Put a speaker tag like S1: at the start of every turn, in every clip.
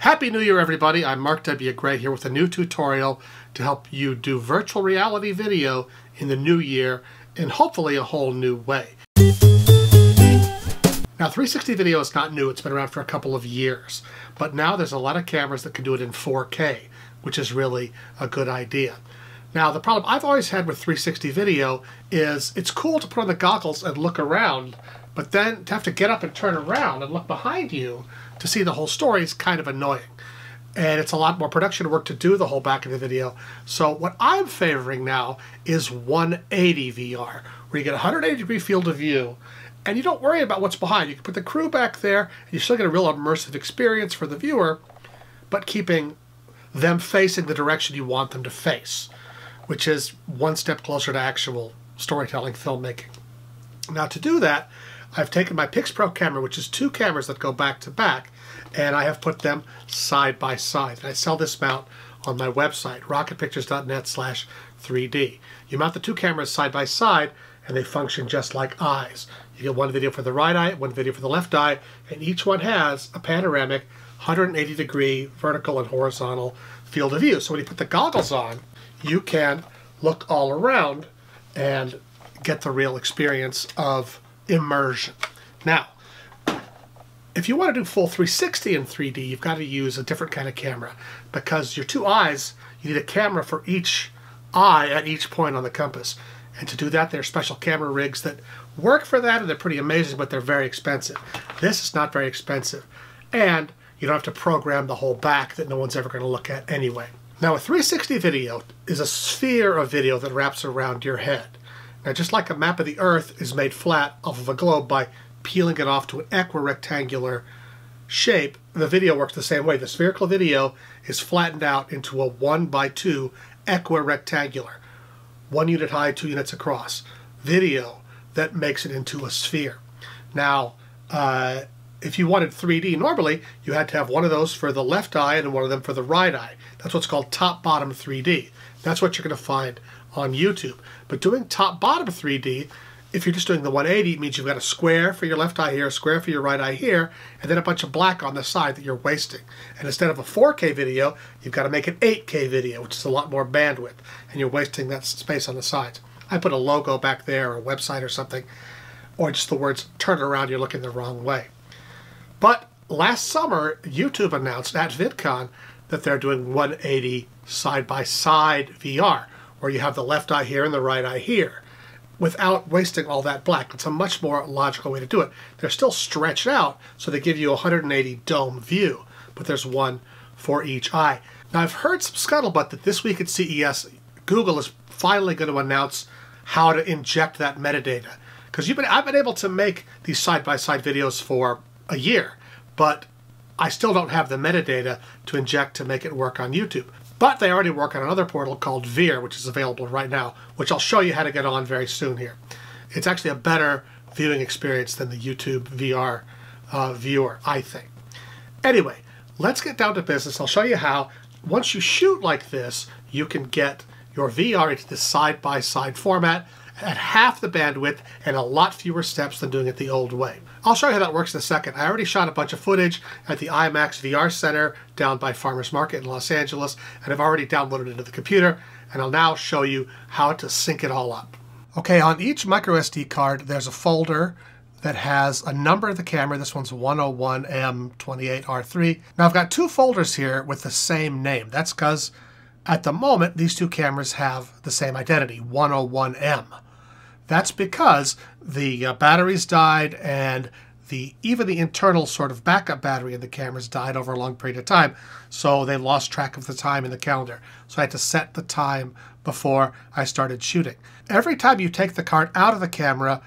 S1: Happy New Year, everybody. I'm Mark W. Gray here with a new tutorial to help you do virtual reality video in the new year in hopefully a whole new way. Now, 360 video is not new. It's been around for a couple of years. But now there's a lot of cameras that can do it in 4K, which is really a good idea. Now, the problem I've always had with 360 video is it's cool to put on the goggles and look around, but then to have to get up and turn around and look behind you to see the whole story is kind of annoying. And it's a lot more production work to do the whole back of the video. So what I'm favoring now is 180 VR, where you get a 180 degree field of view and you don't worry about what's behind. You can put the crew back there and you still get a real immersive experience for the viewer, but keeping them facing the direction you want them to face, which is one step closer to actual storytelling filmmaking. Now to do that, I've taken my PixPro camera, which is two cameras that go back to back, and I have put them side by side. I sell this mount on my website, rocketpictures.net slash 3D. You mount the two cameras side by side, and they function just like eyes. You get one video for the right eye, one video for the left eye, and each one has a panoramic 180 degree vertical and horizontal field of view. So when you put the goggles on, you can look all around and get the real experience of immersion. Now, if you want to do full 360 in 3D, you've got to use a different kind of camera because your two eyes, you need a camera for each eye at each point on the compass. And to do that, there are special camera rigs that work for that, and they're pretty amazing, but they're very expensive. This is not very expensive. And you don't have to program the whole back that no one's ever going to look at anyway. Now, a 360 video is a sphere of video that wraps around your head. Now, just like a map of the Earth is made flat off of a globe by peeling it off to an equirectangular shape, the video works the same way. The spherical video is flattened out into a 1 by 2 equirectangular, one unit high, two units across, video that makes it into a sphere. Now, uh, if you wanted 3D, normally you had to have one of those for the left eye and one of them for the right eye. That's what's called top-bottom 3D. That's what you're going to find on YouTube. But doing top-bottom 3D, if you're just doing the 180, it means you've got a square for your left eye here, a square for your right eye here, and then a bunch of black on the side that you're wasting. And instead of a 4K video, you've got to make an 8K video, which is a lot more bandwidth, and you're wasting that space on the sides. I put a logo back there, or a website or something, or just the words, turn around, you're looking the wrong way. But last summer, YouTube announced at VidCon that they're doing 180 side-by-side VR, where you have the left eye here and the right eye here, without wasting all that black. It's a much more logical way to do it. They're still stretched out, so they give you a 180 dome view, but there's one for each eye. Now, I've heard some scuttlebutt that this week at CES, Google is finally going to announce how to inject that metadata. Because you've been, I've been able to make these side-by-side -side videos for a year, but I still don't have the metadata to inject to make it work on YouTube. But they already work on another portal called Veer, which is available right now, which I'll show you how to get on very soon here. It's actually a better viewing experience than the YouTube VR uh, viewer, I think. Anyway, let's get down to business. I'll show you how, once you shoot like this, you can get your VR into this side-by-side -side format at half the bandwidth and a lot fewer steps than doing it the old way. I'll show you how that works in a second. I already shot a bunch of footage at the IMAX VR Center down by Farmers Market in Los Angeles, and I've already downloaded it to the computer, and I'll now show you how to sync it all up. Okay, on each microSD card, there's a folder that has a number of the camera. This one's 101M28R3. Now I've got two folders here with the same name. That's because at the moment, these two cameras have the same identity, 101M. That's because the uh, batteries died and the even the internal sort of backup battery in the cameras died over a long period of time. So they lost track of the time in the calendar. So I had to set the time before I started shooting. Every time you take the card out of the camera,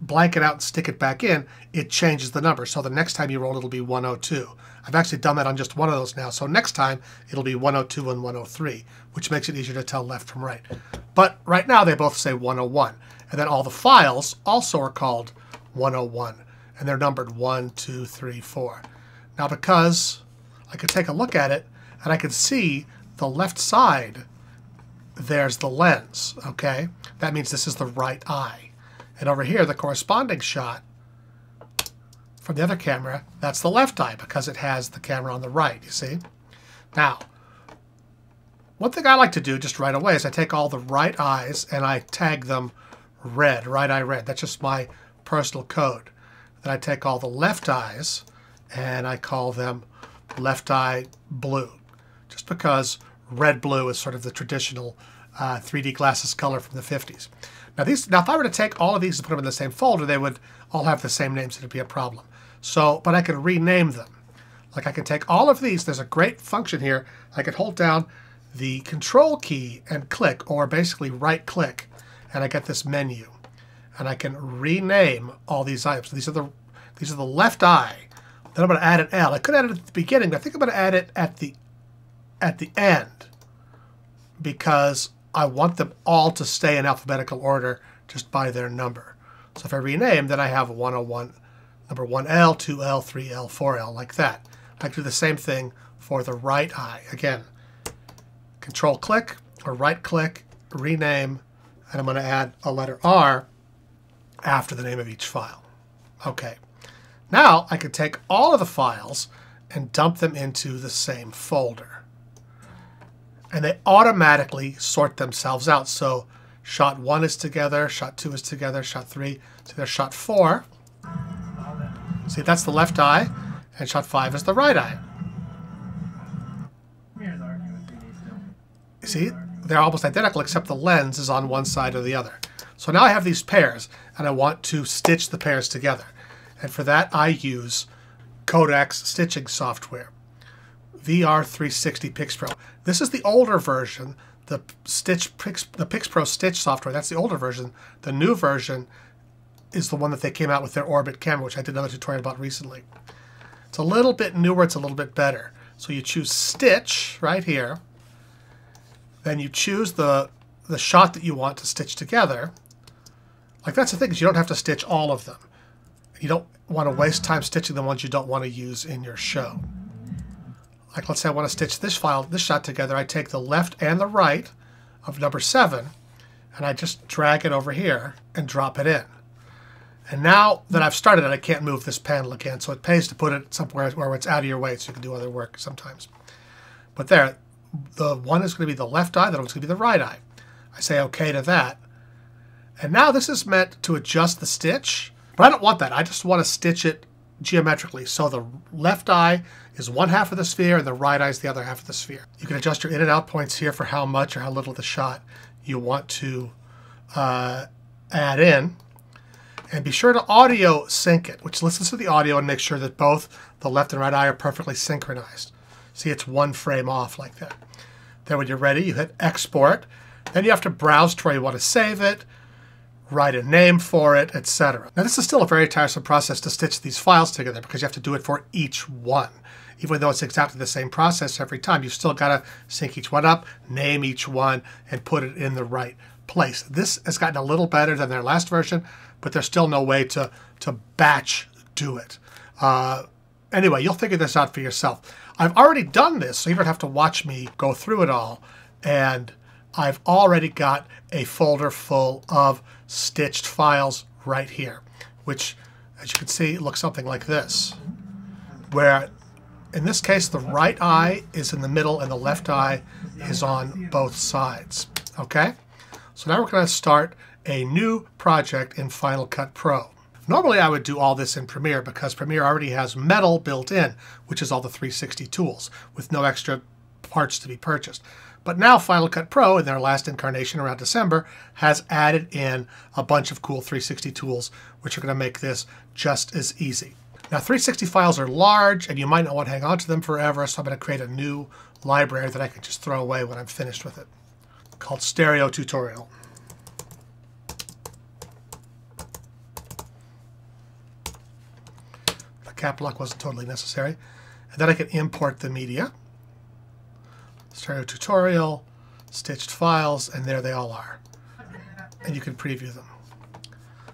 S1: blank it out and stick it back in, it changes the number. So the next time you roll, it'll be 102. I've actually done that on just one of those now. So next time, it'll be 102 and 103, which makes it easier to tell left from right. But right now, they both say 101. And then all the files also are called 101, and they're numbered 1, 2, 3, 4. Now because I could take a look at it, and I could see the left side, there's the lens, okay? That means this is the right eye. And over here, the corresponding shot from the other camera, that's the left eye because it has the camera on the right, you see? Now, one thing I like to do just right away is I take all the right eyes and I tag them red, right eye red. That's just my personal code. Then I take all the left eyes and I call them left eye blue, just because red blue is sort of the traditional uh, 3D glasses color from the 50s. Now these, now if I were to take all of these and put them in the same folder, they would all have the same names. It'd be a problem. So, but I could rename them. Like I can take all of these. There's a great function here. I could hold down the control key and click, or basically right click, and I get this menu. And I can rename all these items. These are the these are the left eye. Then I'm going to add an L. I could add it at the beginning, but I think I'm going to add it at the at the end because I want them all to stay in alphabetical order just by their number. So if I rename, then I have 101, number 1L, 2L, 3L, 4L, like that. I can do the same thing for the right eye. Again, control click or right click, rename, and I'm going to add a letter R after the name of each file. Okay. Now I can take all of the files and dump them into the same folder. And they automatically sort themselves out. So shot one is together, shot two is together, shot three, so there's shot four. See, that's the left eye, and shot five is the right eye. See, they're almost identical except the lens is on one side or the other. So now I have these pairs, and I want to stitch the pairs together. And for that, I use Kodak's stitching software, VR360 PixPro. This is the older version, the Stitch Pix, the PixPro Stitch software. That's the older version. The new version is the one that they came out with their Orbit camera, which I did another tutorial about recently. It's a little bit newer. It's a little bit better. So you choose Stitch right here. Then you choose the the shot that you want to stitch together. Like that's the thing is you don't have to stitch all of them you don't want to waste time stitching the ones you don't want to use in your show. Like let's say I want to stitch this file, this shot together. I take the left and the right of number seven and I just drag it over here and drop it in. And now that I've started it, I can't move this panel again, so it pays to put it somewhere where it's out of your way so you can do other work sometimes. But there, the one is going to be the left eye, the other one's going to be the right eye. I say OK to that. And now this is meant to adjust the stitch but I don't want that. I just want to stitch it geometrically. So the left eye is one half of the sphere and the right eye is the other half of the sphere. You can adjust your in and out points here for how much or how little of the shot you want to uh, add in. And be sure to audio sync it, which listens to the audio and makes sure that both the left and right eye are perfectly synchronized. See, it's one frame off like that. Then when you're ready, you hit export. Then you have to browse to where you want to save it write a name for it, etc. Now this is still a very tiresome process to stitch these files together because you have to do it for each one. Even though it's exactly the same process every time, you still got to sync each one up, name each one, and put it in the right place. This has gotten a little better than their last version, but there's still no way to, to batch do it. Uh, anyway, you'll figure this out for yourself. I've already done this, so you don't have to watch me go through it all. And I've already got a folder full of stitched files right here, which, as you can see, looks something like this, where in this case the right eye is in the middle and the left eye is on both sides. Okay? So now we're going to start a new project in Final Cut Pro. Normally I would do all this in Premiere because Premiere already has Mettle built in, which is all the 360 tools, with no extra parts to be purchased. But now Final Cut Pro, in their last incarnation around December, has added in a bunch of cool 360 tools, which are going to make this just as easy. Now 360 files are large, and you might not want to hang on to them forever, so I'm going to create a new library that I can just throw away when I'm finished with it, called Stereo Tutorial. Cap lock wasn't totally necessary. And then I can import the media. Stereo tutorial, stitched files, and there they all are. And you can preview them.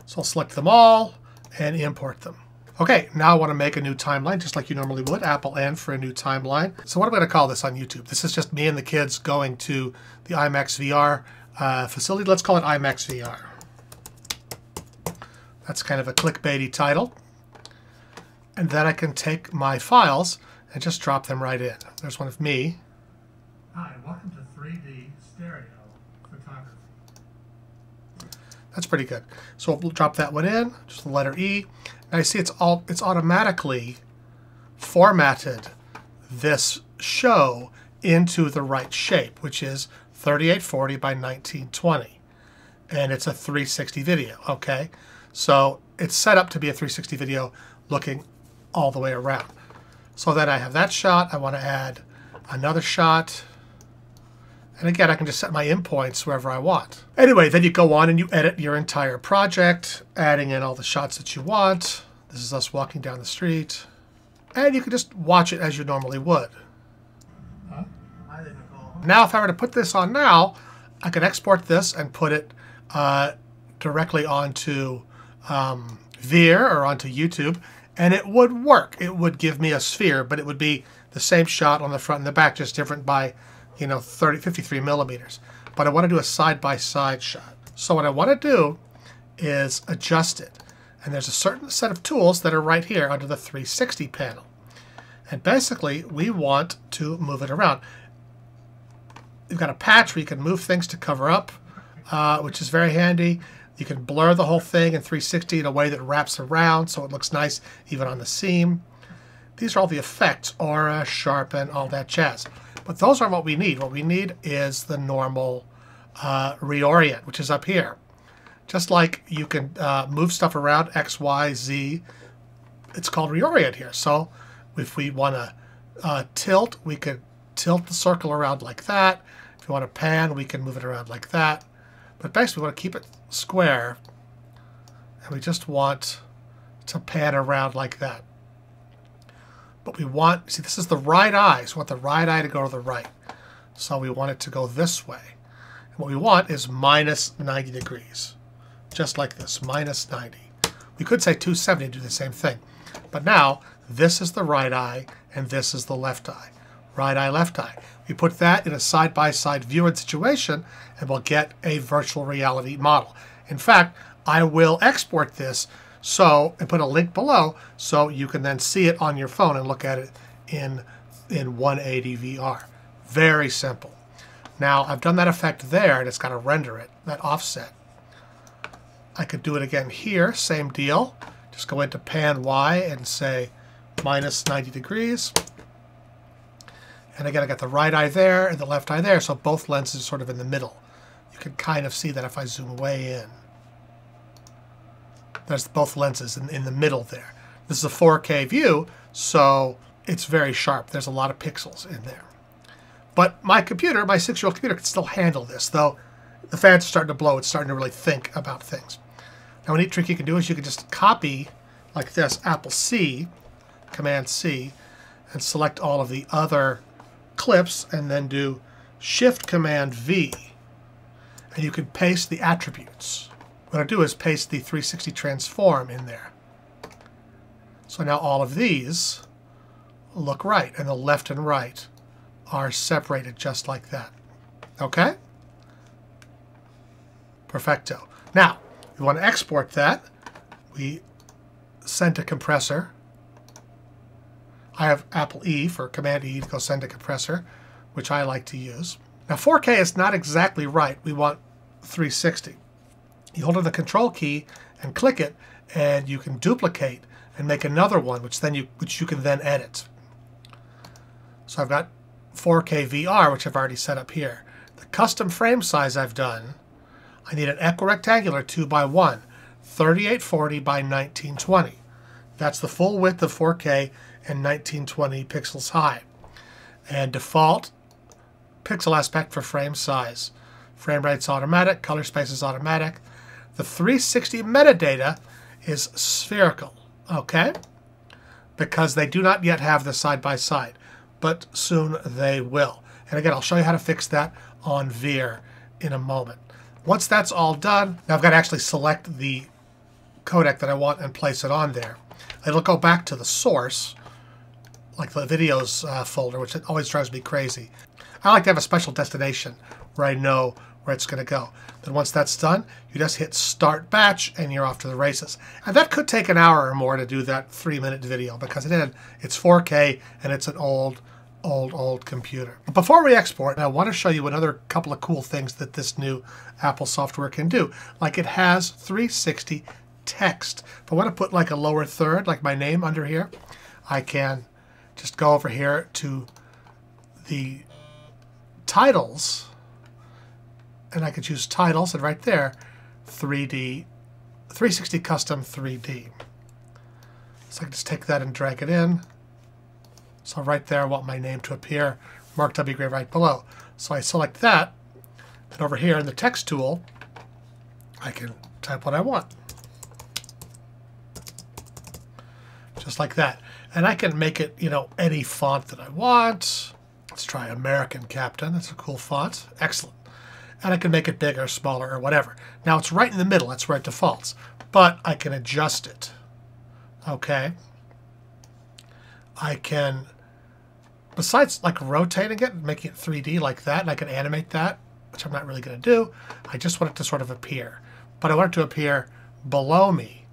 S1: So I'll select them all and import them. Okay, now I want to make a new timeline, just like you normally would, Apple N for a new timeline. So what am I going to call this on YouTube? This is just me and the kids going to the IMAX VR uh, facility. Let's call it IMAX VR. That's kind of a clickbaity title. And then I can take my files and just drop them right in. There's one of me.
S2: Hi, welcome to 3D Stereo Photography.
S1: That's pretty good. So we'll drop that one in, just the letter E. And I see it's all it's automatically formatted this show into the right shape, which is 3840 by 1920. And it's a 360 video, okay? So it's set up to be a 360 video looking all the way around. So then I have that shot. I want to add another shot. And again, I can just set my in points wherever I want. Anyway, then you go on and you edit your entire project, adding in all the shots that you want. This is us walking down the street. And you can just watch it as you normally would.
S2: Huh?
S1: Now, if I were to put this on now, I could export this and put it uh, directly onto um, Veer or onto YouTube, and it would work. It would give me a sphere, but it would be the same shot on the front and the back, just different by you know, 30, 53 millimeters. But I want to do a side-by-side -side shot. So what I want to do is adjust it. And there's a certain set of tools that are right here under the 360 panel. And basically, we want to move it around. You've got a patch where you can move things to cover up, uh, which is very handy. You can blur the whole thing in 360 in a way that wraps around so it looks nice even on the seam. These are all the effects, aura, sharpen, all that jazz. But those are what we need. What we need is the normal uh, reorient, which is up here. Just like you can uh, move stuff around X, Y, Z, it's called reorient here. So if we want to uh, tilt, we could tilt the circle around like that. If you want to pan, we can move it around like that. But basically, we want to keep it square, and we just want to pan around like that. But we want, see, this is the right eye, so we want the right eye to go to the right. So we want it to go this way. And what we want is minus 90 degrees, just like this, minus 90. We could say 270 and do the same thing. But now, this is the right eye, and this is the left eye. Right eye, left eye. We put that in a side-by-side -side view situation, and we'll get a virtual reality model. In fact, I will export this so, and put a link below so you can then see it on your phone and look at it in, in 180 VR. Very simple. Now, I've done that effect there, and it's got to render it, that offset. I could do it again here, same deal. Just go into pan Y and say minus 90 degrees. And again, I got the right eye there and the left eye there, so both lenses sort of in the middle. You can kind of see that if I zoom way in. There's both lenses in, in the middle there. This is a 4K view, so it's very sharp. There's a lot of pixels in there. But my computer, my six-year-old computer, can still handle this, though the fans are starting to blow. It's starting to really think about things. Now, a neat trick you can do is you can just copy, like this, Apple C, Command C, and select all of the other clips, and then do Shift Command V, and you can paste the attributes. What I do is paste the 360 transform in there. So now all of these look right, and the left and right are separated just like that. Okay? Perfecto. Now, we want to export that. We send a compressor. I have Apple E for Command E to go send a compressor, which I like to use. Now 4K is not exactly right. We want 360 you hold on the control key and click it and you can duplicate and make another one which then you which you can then edit. So I've got 4K VR which I've already set up here. The custom frame size I've done, I need an equirectangular 2x1, 3840 by 1920. That's the full width of 4K and 1920 pixels high. And default pixel aspect for frame size. Frame rate's automatic, color space is automatic. The 360 metadata is spherical, okay? Because they do not yet have the side-by-side, -side, but soon they will. And again, I'll show you how to fix that on Veer in a moment. Once that's all done, now I've got to actually select the codec that I want and place it on there. It'll go back to the source, like the videos uh, folder, which always drives me crazy. I like to have a special destination where I know where it's going to go. Then once that's done, you just hit start batch and you're off to the races. And that could take an hour or more to do that three minute video because it it's 4K and it's an old, old, old computer. But before we export, I want to show you another couple of cool things that this new Apple software can do. Like it has 360 text. If I want to put like a lower third, like my name under here, I can just go over here to the titles. And I can choose titles and right there 3D 360 custom 3D so I can just take that and drag it in. So right there I want my name to appear Mark W. Gray right below. So I select that and over here in the text tool I can type what I want. Just like that and I can make it you know any font that I want let's try American Captain that's a cool font excellent and I can make it bigger, smaller, or whatever. Now it's right in the middle, that's where it defaults, but I can adjust it, okay? I can, besides like rotating it, and making it 3D like that, and I can animate that, which I'm not really going to do, I just want it to sort of appear. But I want it to appear below me.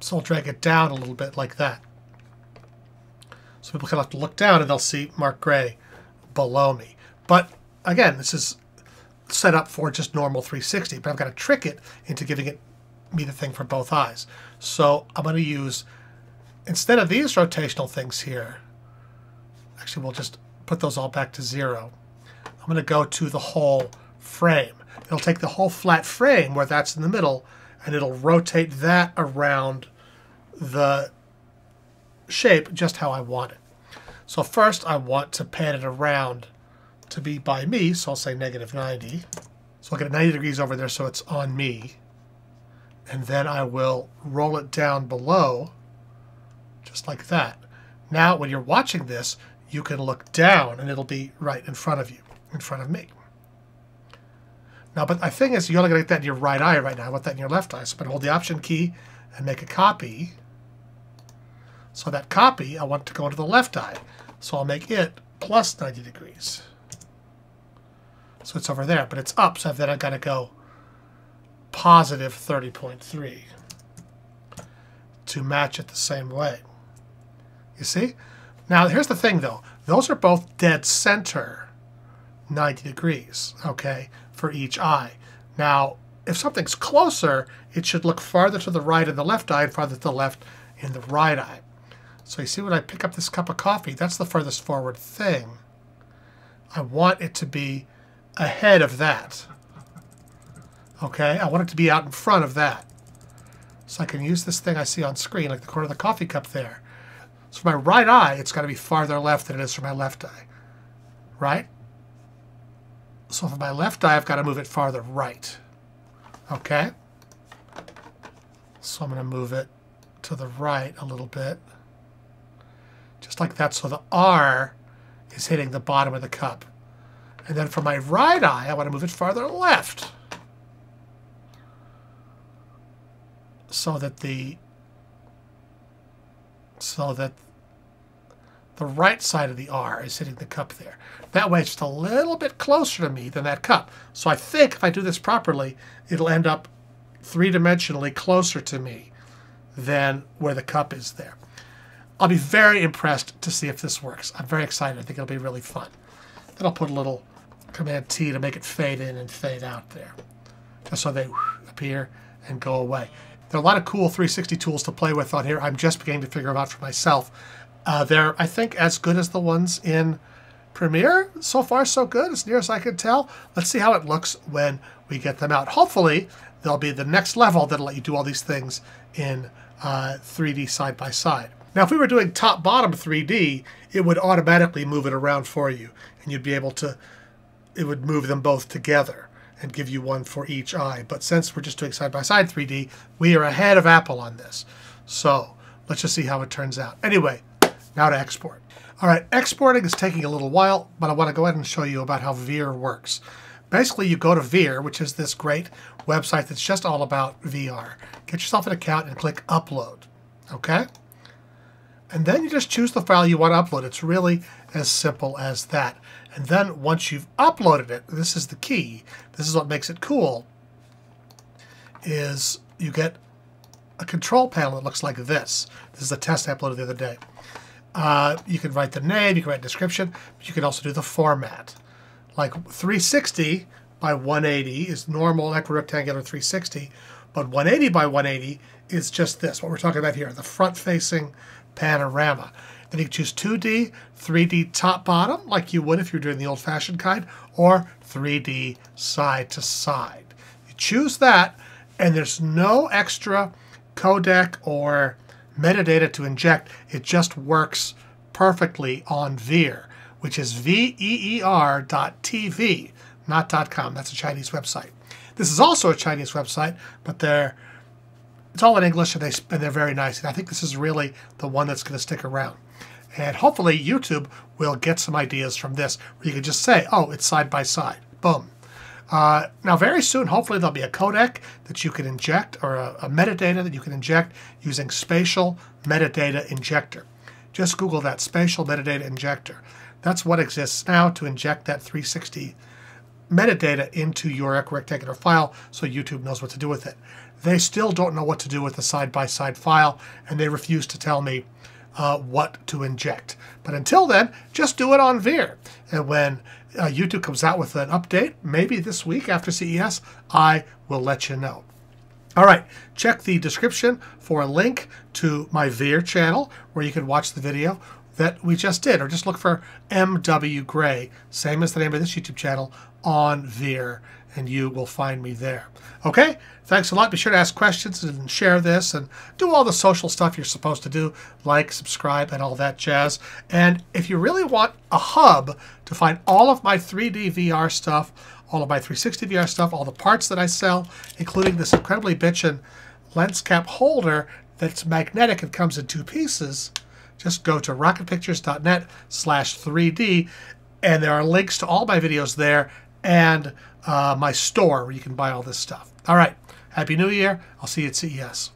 S1: So I'll drag it down a little bit like that. So people can have to look down and they'll see Mark Gray below me. But again, this is set up for just normal 360, but I've got to trick it into giving it me the thing for both eyes. So I'm going to use, instead of these rotational things here, actually we'll just put those all back to zero. I'm going to go to the whole frame. It'll take the whole flat frame where that's in the middle and it'll rotate that around the shape just how I want it. So first I want to pan it around to be by me, so I'll say negative 90. So I'll get 90 degrees over there so it's on me. And then I will roll it down below, just like that. Now, when you're watching this, you can look down and it'll be right in front of you, in front of me. Now, but the thing is, you're only going to get that in your right eye right now. I want that in your left eye. So I'm going to hold the Option key and make a copy. So that copy, I want to go into the left eye. So I'll make it plus 90 degrees. So it's over there, but it's up, so then I've got to go positive 30.3 to match it the same way. You see? Now, here's the thing, though. Those are both dead center 90 degrees, okay, for each eye. Now, if something's closer, it should look farther to the right in the left eye and farther to the left in the right eye. So you see when I pick up this cup of coffee, that's the furthest forward thing. I want it to be ahead of that. Okay, I want it to be out in front of that. So I can use this thing I see on screen, like the corner of the coffee cup there. So for my right eye, it's got to be farther left than it is for my left eye. Right? So for my left eye, I've got to move it farther right. Okay? So I'm going to move it to the right a little bit. Just like that. So the R is hitting the bottom of the cup. And then for my right eye, I want to move it farther left. So that the so that the right side of the R is hitting the cup there. That way it's just a little bit closer to me than that cup. So I think if I do this properly, it'll end up three-dimensionally closer to me than where the cup is there. I'll be very impressed to see if this works. I'm very excited. I think it'll be really fun. Then I'll put a little Command T to make it fade in and fade out there. Just so they appear and go away. There are a lot of cool 360 tools to play with on here. I'm just beginning to figure them out for myself. Uh, they're, I think, as good as the ones in Premiere. So far, so good, as near as I can tell. Let's see how it looks when we get them out. Hopefully, they'll be the next level that'll let you do all these things in uh, 3D side by side. Now, if we were doing top-bottom 3D, it would automatically move it around for you, and you'd be able to it would move them both together and give you one for each eye. But since we're just doing side-by-side 3D, we are ahead of Apple on this. So let's just see how it turns out. Anyway, now to export. All right, exporting is taking a little while, but I want to go ahead and show you about how Veer works. Basically, you go to Veer, which is this great website that's just all about VR. Get yourself an account and click Upload, okay? And then you just choose the file you want to upload. It's really as simple as that. And then once you've uploaded it, this is the key. This is what makes it cool. Is you get a control panel that looks like this. This is a test I uploaded the other day. Uh, you can write the name, you can write a description, but you can also do the format. Like 360 by 180 is normal equirectangular 360, but 180 by 180 is just this, what we're talking about here, the front-facing panorama. Then you can choose 2D, 3D top bottom, like you would if you're doing the old-fashioned kind, or 3D side to side. You choose that, and there's no extra codec or metadata to inject. It just works perfectly on Veer, which is V-E-E-R dot TV, not dot .com. That's a Chinese website. This is also a Chinese website, but they're it's all in English and, they, and they're very nice. And I think this is really the one that's going to stick around. And hopefully YouTube will get some ideas from this where you can just say, oh, it's side by side. Boom. Uh, now, very soon, hopefully, there'll be a codec that you can inject or a, a, metadata that you can inject using Spatial Metadata Injector. Just Google that, Spatial Metadata Injector. That's what exists now to inject that 360 metadata into your rectangular file so YouTube knows what to do with it. They still don't know what to do with the side-by-side -side file, and they refuse to tell me uh, what to inject. But until then, just do it on Veer. And when uh, YouTube comes out with an update, maybe this week after CES, I will let you know. All right, check the description for a link to my Veer channel where you can watch the video that we just did, or just look for MW Gray, same as the name of this YouTube channel, on Veer, and you will find me there. Okay, thanks a lot. Be sure to ask questions and share this and do all the social stuff you're supposed to do, like, subscribe, and all that jazz. And if you really want a hub to find all of my 3D VR stuff, all of my 360 VR stuff, all the parts that I sell, including this incredibly bitchin' lens cap holder that's magnetic and comes in two pieces, just go to rocketpictures.net slash 3D and there are links to all my videos there and uh, my store where you can buy all this stuff. All right. Happy New Year. I'll see you at CES.